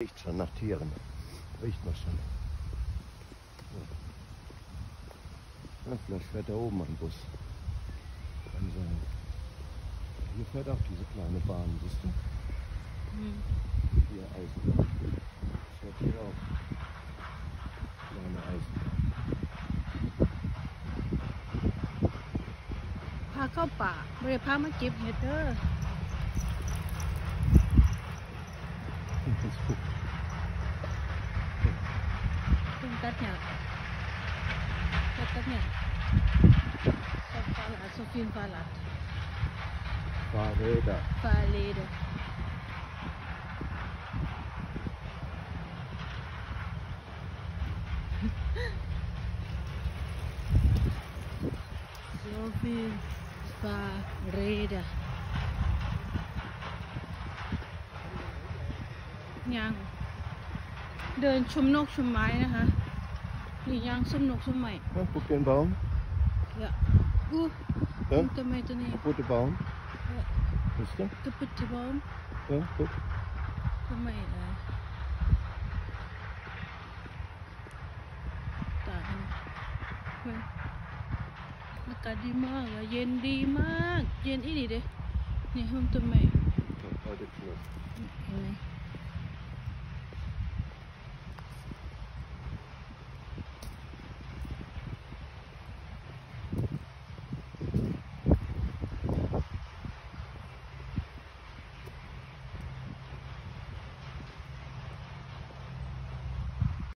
Riecht schon nach Tieren. Riecht man schon. Ja. Ja, vielleicht fährt da oben ein Bus. Kann sein. Hier fährt auch diese kleine Bahn, siehst du? Hm. Hier Eisenbahn. Fährt hier auch. Kleine Eisenbahn. พาเข้าป่าไม่ได้พามาเก็บเห็ดเด้อ เป็นตัดหยาตัดตัดหยาตัดฟาลาโซฟินฟาลา Fahrräder. ฟาเลเดอโซฟินฟาเรเดอยังเดินชมนกชมไม้นะคะ Hier jang zum nog zum mij. Ja, voor een boom. Ja. Goed. Ja? Om te mij te nemen. Voor de boom. Ja. Is dat? De putte boom. Ja, goed. Voor mij. Uh, daarin. Ja. อากาศดีมากอะเย็นดีมาก เย็นอีนี่เด้นี่ห้องต้นไม้